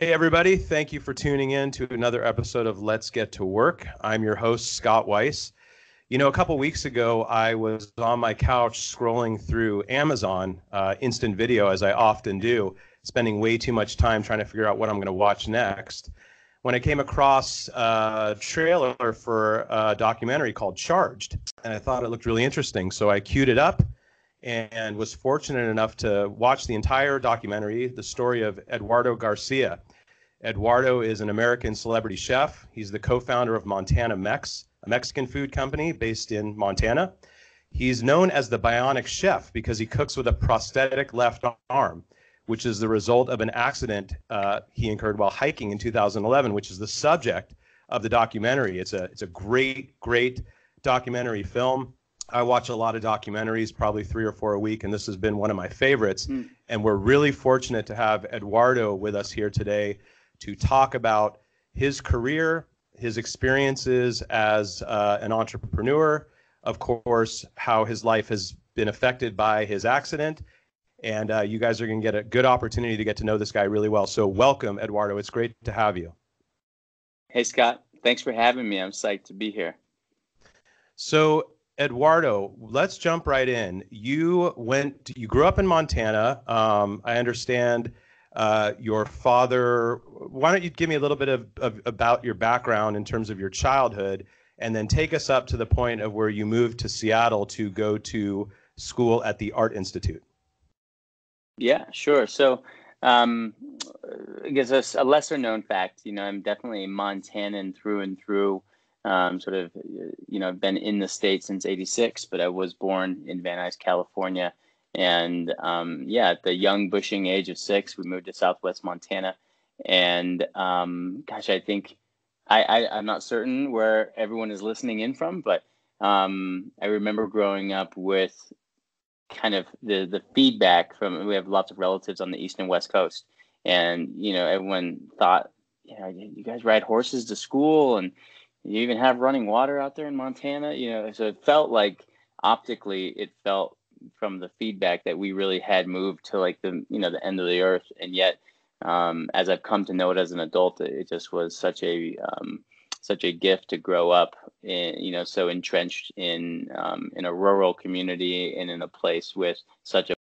Hey, everybody. Thank you for tuning in to another episode of Let's Get to Work. I'm your host, Scott Weiss. You know, a couple weeks ago, I was on my couch scrolling through Amazon uh, instant video, as I often do, spending way too much time trying to figure out what I'm going to watch next. When I came across a trailer for a documentary called Charged, and I thought it looked really interesting. So I queued it up and was fortunate enough to watch the entire documentary, the story of Eduardo Garcia. Eduardo is an American celebrity chef. He's the co founder of Montana Mex, a Mexican food company based in Montana. He's known as the Bionic Chef because he cooks with a prosthetic left arm, which is the result of an accident uh, he incurred while hiking in 2011, which is the subject of the documentary. It's a, it's a great, great documentary film. I watch a lot of documentaries, probably three or four a week, and this has been one of my favorites. Mm. And we're really fortunate to have Eduardo with us here today to talk about his career, his experiences as uh, an entrepreneur, of course, how his life has been affected by his accident. And uh, you guys are going to get a good opportunity to get to know this guy really well. So, welcome, Eduardo. It's great to have you. Hey, Scott. Thanks for having me. I'm psyched to be here. So, Eduardo, let's jump right in. You went, you grew up in Montana. Um, I understand uh, your father. Why don't you give me a little bit of, of, about your background in terms of your childhood, and then take us up to the point of where you moved to Seattle to go to school at the Art Institute? Yeah, sure. So, um, I guess a, a lesser known fact, you know, I'm definitely Montanan through and through. Um, sort of, you know, I've been in the state since '86, but I was born in Van Nuys, California, and um, yeah, at the young bushing age of six, we moved to Southwest Montana. And um, gosh, I think I, I, am not certain where everyone is listening in from, but um, I remember growing up with kind of the the feedback from. We have lots of relatives on the east and west coast, and you know, everyone thought, you know, you guys ride horses to school, and you even have running water out there in Montana. You know, so it felt like optically, it felt from the feedback that we really had moved to like the you know the end of the earth and yet um, as i've come to know it as an adult it just was such a um, such a gift to grow up in you know so entrenched in um, in a rural community and in a place with such a